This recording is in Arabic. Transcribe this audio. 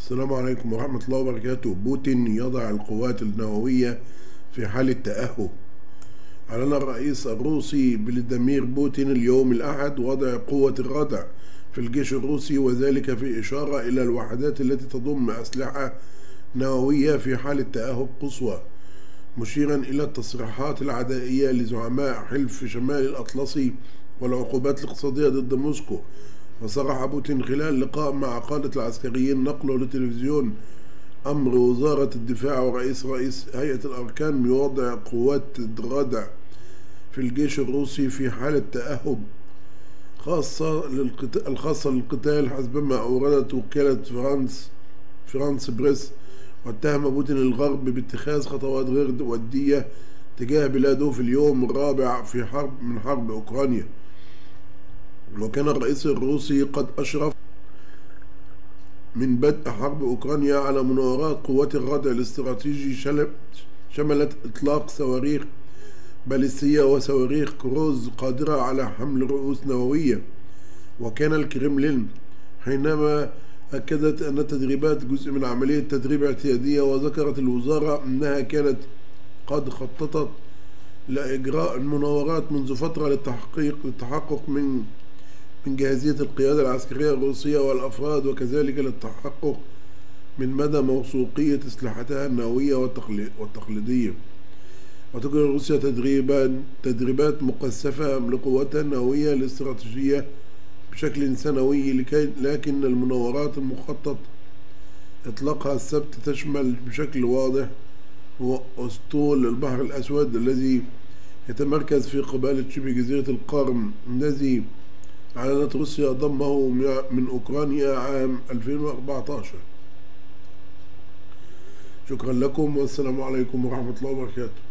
السلام عليكم ورحمة الله وبركاته. بوتين يضع القوات النووية في حالة تأهب أعلن الرئيس الروسي فلاديمير بوتين اليوم الأحد وضع قوة الردع في الجيش الروسي وذلك في إشارة إلى الوحدات التي تضم أسلحة نووية في حالة تأهب قصوى مشيرا إلى التصريحات العدائية لزعماء حلف شمال الأطلسي والعقوبات الاقتصادية ضد موسكو. وصرح بوتين خلال لقاء مع قادة العسكريين نقله للتلفزيون. أمر وزارة الدفاع ورئيس رئيس هيئة الأركان بوضع قوات الردع في الجيش الروسي في حالة تأهب خاصة للقتال الخاصة للقتال حسبما أوردت وكالة فرانس فرانس بريس. واتهم بوتين الغرب باتخاذ خطوات غير ودية تجاه بلاده في اليوم الرابع في حرب من حرب أوكرانيا. وكان الرئيس الروسي قد أشرف من بدء حرب أوكرانيا على مناورات قوات الردع الاستراتيجي شملت إطلاق صواريخ باليستية وصواريخ كروز قادرة على حمل رؤوس نووية وكان الكرملين حينما أكدت أن التدريبات جزء من عملية تدريب اعتيادية وذكرت الوزارة أنها كانت قد خططت لإجراء المناورات منذ فترة للتحقيق للتحقق من من جاهزية القيادة العسكرية الروسية والأفراد وكذلك للتحقق من مدى موثوقية أسلحتها النووية والتقليدية. وتجري روسيا تدريبا تدريبات مكثفة لقواتها النووية الاستراتيجية بشكل سنوي لكي لكن المناورات المخطط إطلاقها السبت تشمل بشكل واضح أسطول البحر الأسود الذي يتمركز في قبالة شبه جزيرة القرم الذي أعلنت روسيا ضمه من أوكرانيا عام 2014 شكرا لكم والسلام عليكم ورحمة الله وبركاته.